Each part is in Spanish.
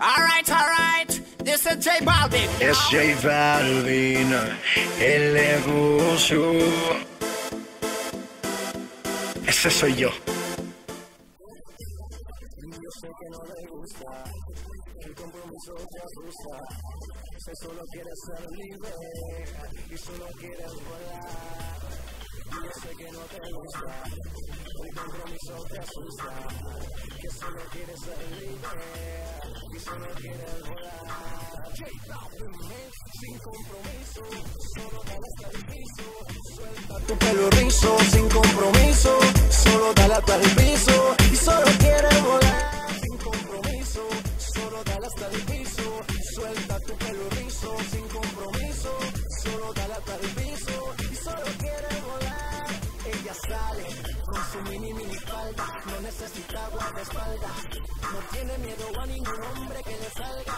Alright, alright, this is J Balvin. Es J Balvin, el negocio. Ese soy yo. solo quiere ser libre y solo quiere volar. Yo sé que no te gusta, el compromiso te asusta, que solo quiere ser libre y solo quiere volar. Sin compromiso, solo dale hasta el piso, suelta tu pelo rizo, sin compromiso, solo dale hasta el piso mini mini falda, no necesita espalda, no tiene miedo a ningún hombre que le salga.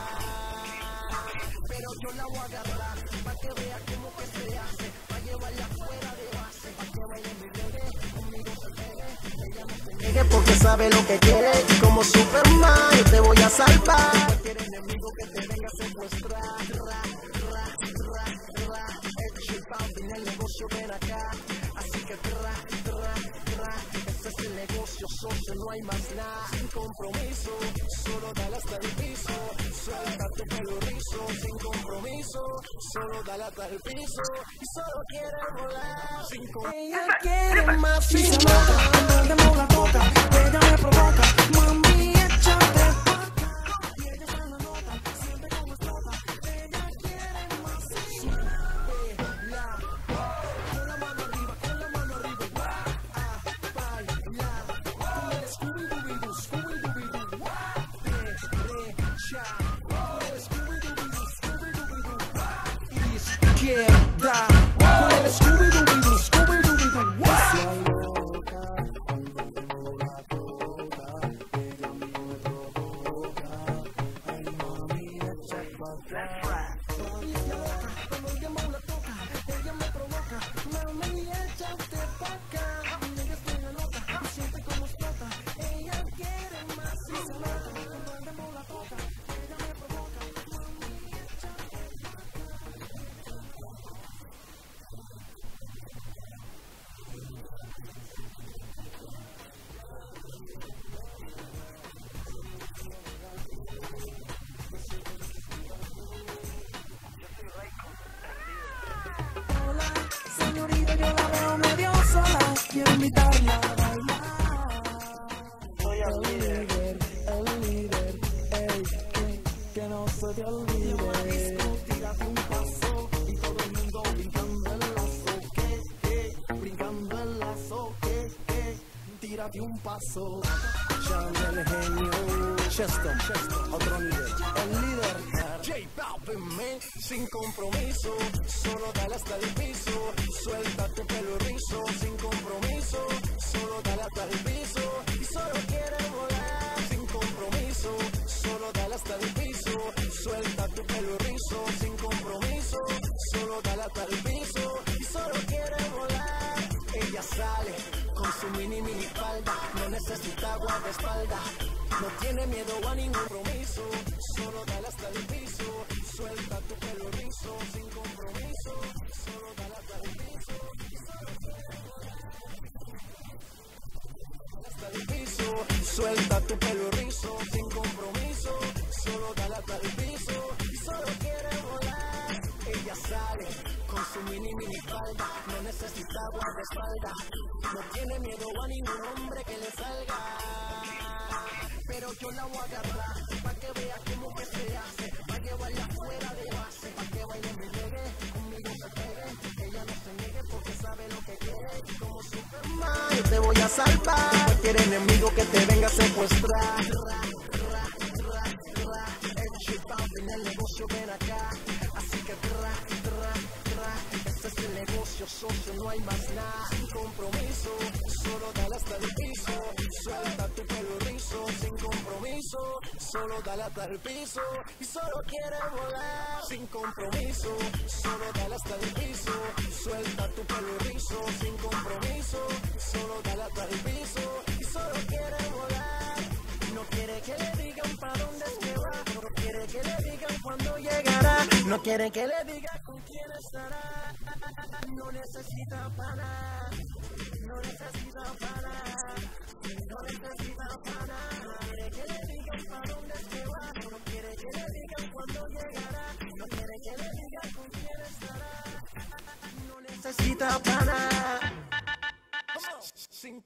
Pero yo la voy a agarrar, pa' que vea cómo que se hace, pa' llevarla fuera de base, pa' que baile mi bebé, conmigo se pegue, ella niegue porque sabe lo que quiere, y como Superman te voy a salvar. Cualquier enemigo que te venga a secuestrar, ra, ra, ra, ra, el chip en el negocio ven acá, negocio socio, no hay más nada, sin compromiso, solo dale hasta el piso, suelta tu pelo rizo, sin compromiso, solo dale hasta el piso, y solo quiere volar, sin compromiso. Ella quiere más, si se no la toca, ella me Yeah. Tírate un paso. Sean el genio. Cheston, otro nivel. El líder. J Balvin, sin compromiso, solo dale hasta el piso, suelta tu pelo rizo, sin necesita agua de espalda, no tiene miedo a ningún compromiso, solo dale hasta el piso, suelta tu pelo rizo, sin compromiso, solo dale hasta el piso, hasta el piso, suelta tu pelo rizo, sin compromiso, solo dale hasta el piso, solo quiere volar. Ella sale con su mini mini falda, no necesita espalda, no tiene miedo a ningún hombre que le salga. Pero yo la voy a agarrar, pa' que vea cómo que se hace, pa' que vaya fuera de base, pa' que baile mi bebé, conmigo se pegue, ella no se niegue porque sabe lo que quiere, y como Superman yo te voy a salvar, cualquier enemigo que te venga a secuestrar. Ra, ra, ra, ra, el chip en el negocio ven negocio socio, no hay más nada, sin compromiso, solo dale hasta el piso, suelta tu pelo rizo, sin compromiso, solo dale hasta el piso, y solo quiere volar, sin compromiso, solo dale hasta el piso, suelta tu pelo rizo, sin compromiso, solo dale hasta el piso, y solo quiere volar, no quiere que le digan pa' dónde es que va, No quiere que le diga con quién estará. No necesita para. No necesita para. No necesita para. No quiere que le digan para dónde se va. No quiere que le digan cuándo llegará. No quiere que le digan con quién estará. No necesita para. Sin.